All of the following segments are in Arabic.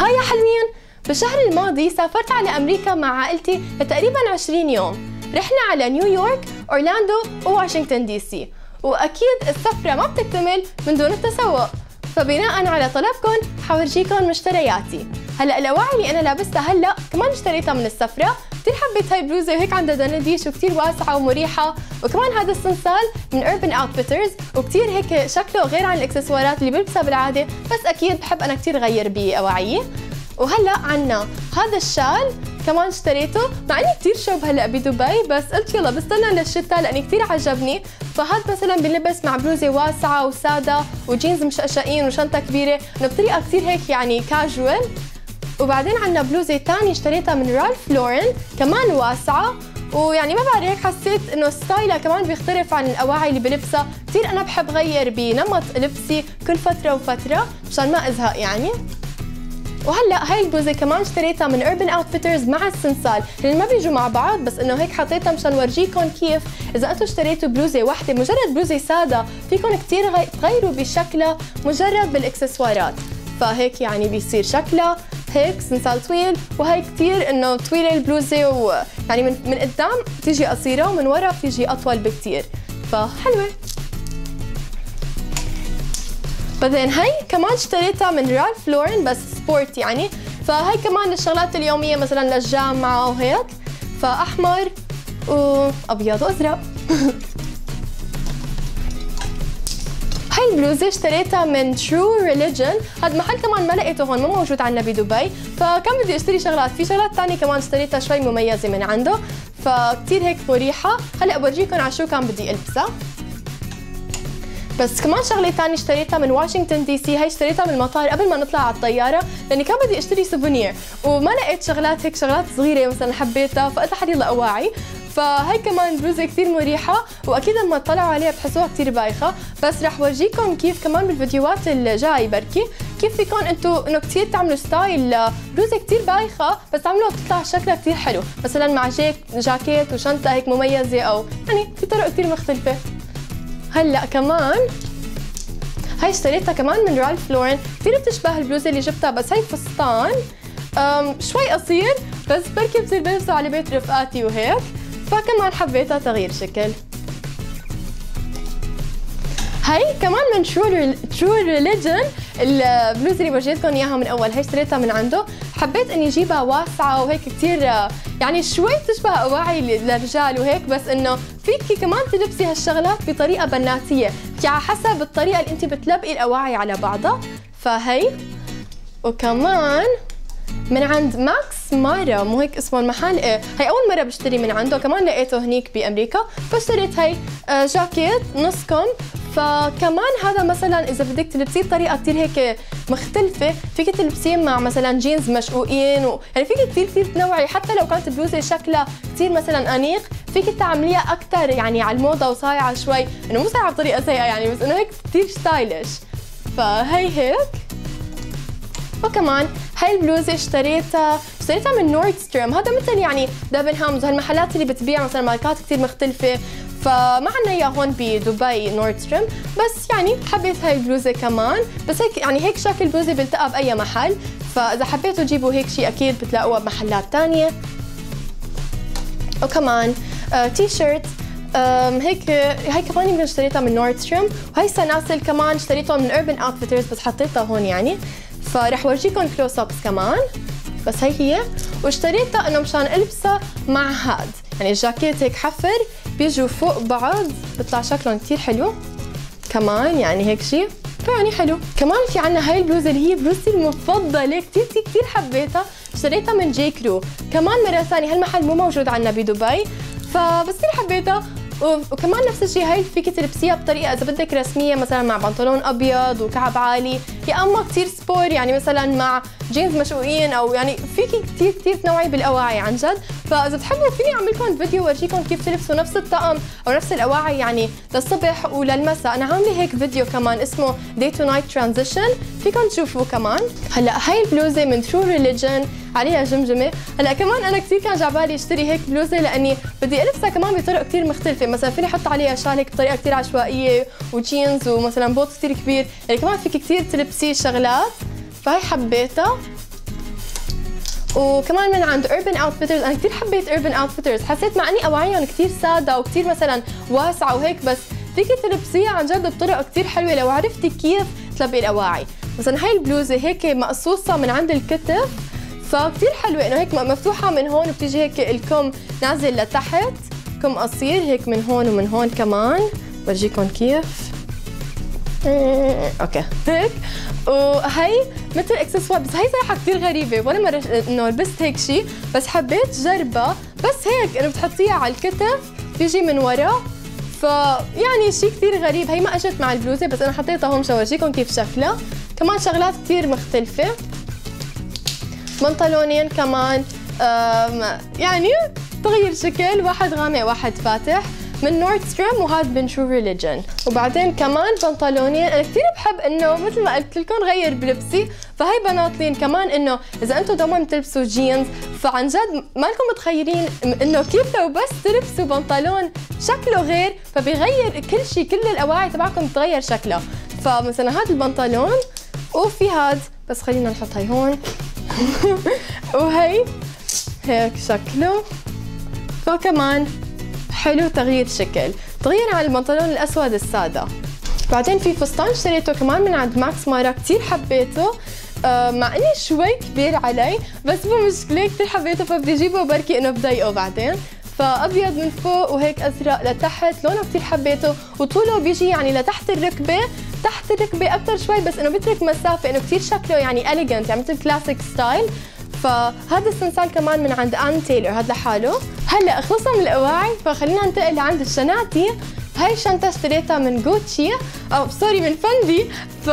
Hi يا حلوين بالشهر الماضي سافرت على أمريكا مع عائلتي لتقريبا 20 يوم. رحنا على نيويورك، أورلاندو وواشنطن DC. وأكيد السفرة ما بتكتمل من دون التسوق. فبناء على طلبكم حورجيكم مشترياتي. هلأ الاواعي اللي أنا لابستها هلأ كمان اشتريتها من السفرة. كثير حبيت هاي البلوزه وهيك عندها دناديش وكثير واسعة ومريحة. وكمان هذا السنسال من Urban Outfitters وكثير هيك شكله غير عن الإكسسوارات اللي بلبسها بالعادة بس أكيد بحب أنا كثير غير باواعيي وهلأ عنا هذا الشال كمان اشتريته مع إني كثير شوب هلأ بدبي بس قلت يلا بستنى للشتاء لأني كثير عجبني. فهذا مثلا بنلبس مع بلوزة واسعة وسادة وجينز مشقشقين وشنطة كبيرة إنه بطريقة كثير هيك يعني كاجوال وبعدين عندنا بلوزة ثانية اشتريتها من Ralph Lauren كمان واسعة. ويعني ما بعرف هيك حسيت إنه style ها كمان بيختلف عن الاواعي اللي بلبسها. كثير أنا بحب غير بنمط لبسي كل فترة وفترة مشان ما أزهق يعني. وهلأ هاي البلوزة كمان اشتريتها من Urban Outfitters مع السنسال لأن ما بيجوا مع بعض بس إنه هيك حطيتها مشان ورجيكم كيف. إذا أنتم اشتريتوا بلوزة واحدة مجرد بلوزة سادة فيكم كثير تغيروا بشكلها مجرد بالإكسسوارات. فهيك يعني بيصير شكلها. هيك سنسال طويل وهي كثير إنه طويلة البلوزة ويعني من من قدام بتيجي قصيرة ومن ورا بتيجي أطول بكثير فحلوة. بعدين هي كمان اشتريتها من Ralph Lauren بس sport يعني. فهي كمان الشغلات اليومية مثلا للجامعة وهيك. فأحمر وابيض وأزرق. البلوزه اشتريتها من True Religion هذا محل كمان ما لقيته هون مو موجود عندنا بدبي فكان بدي أشتري شغلات في شغلات ثانية كمان اشتريتها شوي مميزة من عنده. فكتير هيك مريحة. هلأ بورجيكم على شو كان بدي البسها بس كمان شغلة ثانية اشتريتها من واشنطن DC هي اشتريتها من المطار قبل ما نطلع على الطيارة لأني كان بدي أشتري souvenir وما لقيت شغلات هيك شغلات صغيرة مثلا حبيتها فقلت لحالي يلا اواعي فهي كمان بلوزه كثير مريحة وأكيد لما تطلعوا عليها بتحسوها كثير بايخة. بس رح ورجيكم كيف كمان بالفيديوهات الجاي. بركي كيف فيكم أنتم انه كثير تعملوا style بلوزه كثير بايخة بس تعملوها تطلع شكلها كثير حلو. مثلا مع هيك جاكيت وشنطة هيك مميزة أو يعني في طرق كثير مختلفة. هلأ كمان هاي اشتريتها كمان من Ralph Lauren. كثير بتشبه البلوزة اللي جبتها بس هي فستان. شوي قصير بس بركي بصير بلبسه على بيت رفقاتي وهيك. فكمان حبيتها تغيير شكل؟ هاي كمان من True Religion البلوز اللي ورجيتكم إياها من أول هي اشتريتها من عنده. حبيت إني أجيبها واسعة وهيك كثير يعني شوي تشبه اواعي للرجال وهيك بس إنه فيكي كمان تلبسي هالشغلات بطريقة بناتية. في على حسب الطريقة اللي انت بتلبقي الأواعي على بعضها. فهي وكمان من عند Max Mara مو هيك اسمه المحل؟ إيه هي أول مرة بشتري من عنده كمان لقيته هنيك بأمريكا فاشتريت هي آه، جاكيت نص كم فكمان هذا مثلا إذا بدك تلبسيه بطريقة كثير هيك مختلفة فيك تلبسيه مع مثلا جينز مشقوقين و... يعني فيك كثير كثير تنوعي حتى لو كانت بلوزة شكلها كثير مثلا أنيق فيك تعمليها أكثر يعني على الموضة وصايعة شوي إنه مو صايعة بطريقة سيئة يعني بس إنه هيك كثير stylish فهي هيك. وكمان هاي البلوزة اشتريتها اشتريتها من Nordstrom هذا مثل يعني Debenhams هالمحلات اللي بتبيع مثلا ماركات كثير مختلفة. فما عندنا اياه هون بدبي Nordstrom بس يعني حبيت هاي البلوزة كمان. بس هيك يعني هيك شكل بلوزة بيلتقى بأي محل. فإذا حبيتوا تجيبوا هيك شيء أكيد بتلاقوها بمحلات تانية. وكمان آه تي شيرت هيك هي كمان يمكن اشتريتها من Nordstrom وهي سلاسل كمان اشتريتهم من Urban Outfitters بس حطيتها هون يعني. فرح ورجيكم close-ups كمان. بس هي هي. واشتريتها إنه مشان ألبسها مع هاد. يعني الجاكيت هيك حفر بيجوا فوق بعض بيطلع شكلهم كثير حلو. كمان يعني هيك شيء فيعني حلو. كمان في عنا هاي البلوزه اللي هي بلوزتي المفضلة كثير كثير كثير حبيتها. اشتريتها من J.Crew كمان مرة ثانية هالمحل مو موجود عنا بدبي. فبس كثير حبيتها. وكمان نفس الشيء هاي فيك تلبسيها بطريقة إذا بدك رسمية مثلا مع بنطلون أبيض وكعب عالي يا أما كثير سبور يعني مثلا مع جينز مشقوقين أو يعني فيكي كثير كثير تنوعي بالأواعي عن جد. فإذا بتحبوا فيني أعمل لكم فيديو ورجيكم كيف تلبسوا نفس الطقم أو نفس الأواعي يعني للصبح وللمساء أنا عاملة هيك فيديو كمان اسمه day to night transition فيكم تشوفوه كمان. هلأ هاي البلوزة من True Religion عليها جمجمة. هلأ كمان أنا كثير كان جاي عبالي اشتري هيك بلوزة لأني بدي ألبسها كمان بطرق كثير مختلفة. مثلا فيني أحط عليها شال هيك بطريقة كثير عشوائية وجينز ومثلا بوت كثير كبير. يعني كمان فيك كثير تلبسي شغلات. فهي حبيتها. وكمان من عند Urban Outfitters أنا كثير حبيت Urban Outfitters. حسيت مع إني أواعيهم كثير سادة وكثير مثلا واسعة وهيك بس فيكي تلبسيها عن جد بطرق كثير حلوة. لو عرفتي كيف تلبسي الأواعي. مثلا هاي البلوزة هيك مقصوصة من عند الكتف فكتير حلوة إنه هيك مفتوحة من هون وبتيجي هيك الكم نازل لتحت كم قصير هيك من هون ومن هون كمان. برجيكم كيف. okay. هيك وهي مثل إكسسوار بس هي صراحة كثير غريبة. ولا مرة إنه لبست هيك شيء بس حبيت جربها. بس هيك إنه بتحطيها على الكتف بيجي من ورا. فيعني شيء كثير غريب. هي ما إجت مع البلوزة بس أنا حطيتها هون لأورجيكم كيف شكلها. كمان شغلات كثير مختلفة. بنطلونين كمان. يعني تغير شكل واحد غامق واحد فاتح. من Nordstrom وهذا من True Religion وبعدين كمان بنطلونين أنا كثير بحب إنه مثل ما قلت لكم غير بلبسي فهي بناطلين كمان إنه إذا أنتم دوما بتلبسوا جينز فعن جد ما لكم متخيلين إنه كيف لو بس تلبسوا بنطلون شكله غير فبيغير كل شيء كل الأواعي تبعكم بتغير شكلها فمثلا هذا البنطلون وفي هذا بس خلينا نحط هي هون. وهي هيك شكله. فكمان حلو تغيير شكل. تغيير على البنطلون الأسود السادة. بعدين في فستان اشتريته كمان من عند Max Mara كتير حبيته. آه مع إني شوي كبير علي بس مو مشكلة كتير حبيته فبدي أجيبه بركي إنه بضيقه بعدين. فأبيض من فوق وهيك أزرق لتحت لونه كثير حبيته. وطوله بيجي يعني لتحت الركبة تحت الركبة أكثر شوي بس إنه بيترك مسافة إنه كثير شكله يعني elegant يعني مثل classic style فهذا السنسال كمان من عند Ann Taylor هذا لحاله. هلا خلصنا من الأواعي فخلينا ننتقل لعند الشناتي. هاي الشنطة اشتريتها من جوتشي أو sorry من Fendi ف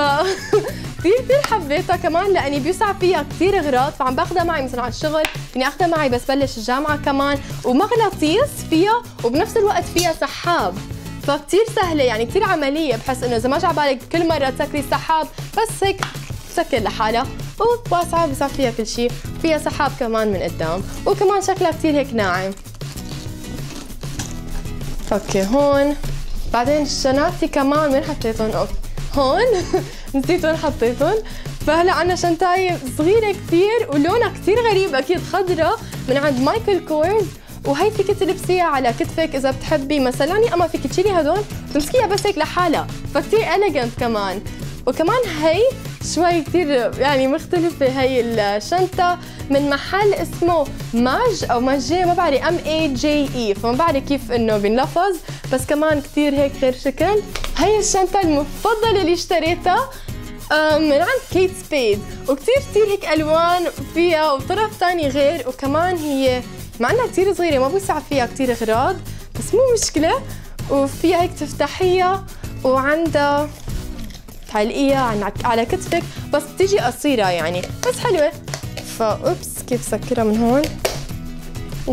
كثير كثير حبيتها كمان لأني بيوسع فيها كثير أغراض فعم باخذها معي مثلا على الشغل فيني اخذها معي بس بلش الجامعة كمان ومغناطيس فيها وبنفس الوقت فيها سحاب. فكتير سهلة يعني كثير عملية بحس إنه إذا ما جا بالك كل مرة تسكري السحاب بس هيك تسكر لحالها وواسعة بصير فيها كل شيء فيها سحاب كمان من قدام وكمان شكلها كثير هيك ناعم. okay هون. بعدين الشناتي كمان وين حطيتهم. okay. هون. نسيت وين حطيتهم. فهلا عنا شنطاية صغيرة كثير ولونها كثير غريب أكيد خضرة من عند Michael Kors. وهي فيك تلبسيها على كتفك إذا بتحبي. مثلا يا أما فيك تشيلي هدول تمسكيها بس هيك لحالها. فكتير elegant كمان. وكمان هي شوي كثير يعني مختلفة. هي الشنطة من محل اسمه Maje أو Maje ما بعرف M A J E فما بعرف كيف إنه بينلفظ بس كمان كثير هيك غير شكل. هي الشنطة المفضلة اللي اشتريتها من عند Kate Spade وكثير كثير هيك ألوان فيها وطرف ثاني غير. وكمان هي مع إنها كثير صغيرة ما بوسع فيها كثير أغراض بس مو مشكلة. وفيها هيك تفتحيها وعندها تعلقيها على كتفك بس بتيجي قصيرة يعني. بس حلوة. فأوبس كيف سكرها من هون؟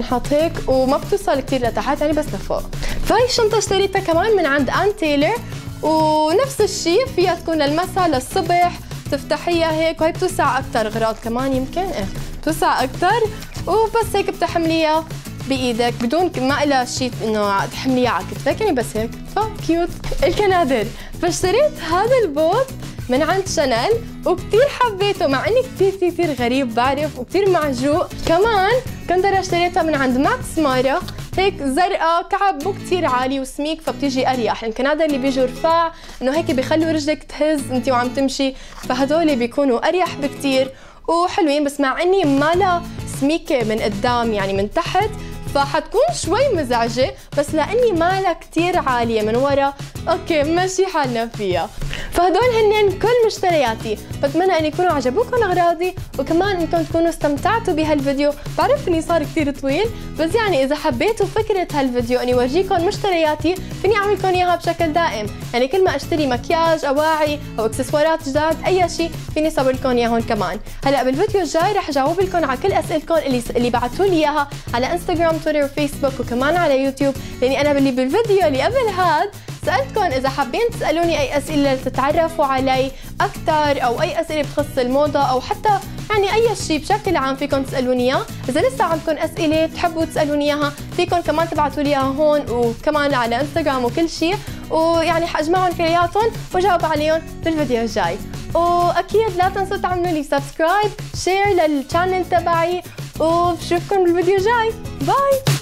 نحط هيك وما بتوصل كثير لتحت يعني بس لفوق. فهي الشنطة اشتريتها كمان من عند آن تايلر ونفس الشيء فيها تكون للمساء للصبح تفتحيها هيك وهي بتوسع أكثر غراض كمان يمكن إيه بتوسع أكثر وبس هيك بتحمليها. بإيدك بدون ما لها شيء إنه تحمليها على كتفك يعني بس هيك. فكيوت الكنادر فاشتريت هذا البوت من عند Chanel وكثير حبيته مع إني كثير كثير غريب بعرف وكثير معجوق. كمان كنت اشتريتها من عند Max Mara هيك زرقاء كعب مو كثير عالي وسميك فبتيجي أريح. هذا اللي بيجوا رفاع إنه هيك بيخلوا رجلك تهز انت وعم تمشي. فهدول بيكونوا أريح بكثير وحلوين. بس مع إني ما لها سميكة من قدام يعني من تحت فحتكون شوي مزعجة بس لأني مالها كتير عالية من ورا okay ماشي حالنا فيها. فهدول هن كل مشترياتي. بتمنى أن يكونوا عجبوكم أغراضي وكمان انكم تكونوا استمتعتوا بهالفيديو. بعرف اني صار كثير طويل بس يعني إذا حبيتوا فكرة هالفيديو أني اورجيكم مشترياتي فيني اعمل لكم إياها بشكل دائم. يعني كل ما أشتري مكياج أواعي أو إكسسوارات جداد أي شيء فيني صور لكم إياهم كمان. هلأ بالفيديو الجاي رح جاوب لكم على كل اسئلتكم اللي اللي بعثوا لي إياها على انستغرام تويتر وفيسبوك وكمان على يوتيوب لأني أنا باللي بالفيديو اللي قبل هاد سألتكم إذا حابين تسألوني أي أسئلة تتعرفوا علي أكثر أو أي أسئلة بتخص الموضة أو حتى يعني أي شيء بشكل عام فيكم تسألوني إياه، إذا لسه عندكم أسئلة بتحبوا تسألوني إياها فيكم كمان تبعتوا لي إياها هون وكمان على إنستغرام وكل شيء ويعني حأجمعهم كلياتهم وجاوب عليهم بالفيديو الجاي. وأكيد لا تنسوا تعملوا لي subscribe شير للشانل تبعي وبشوفكم بالفيديو الجاي. باي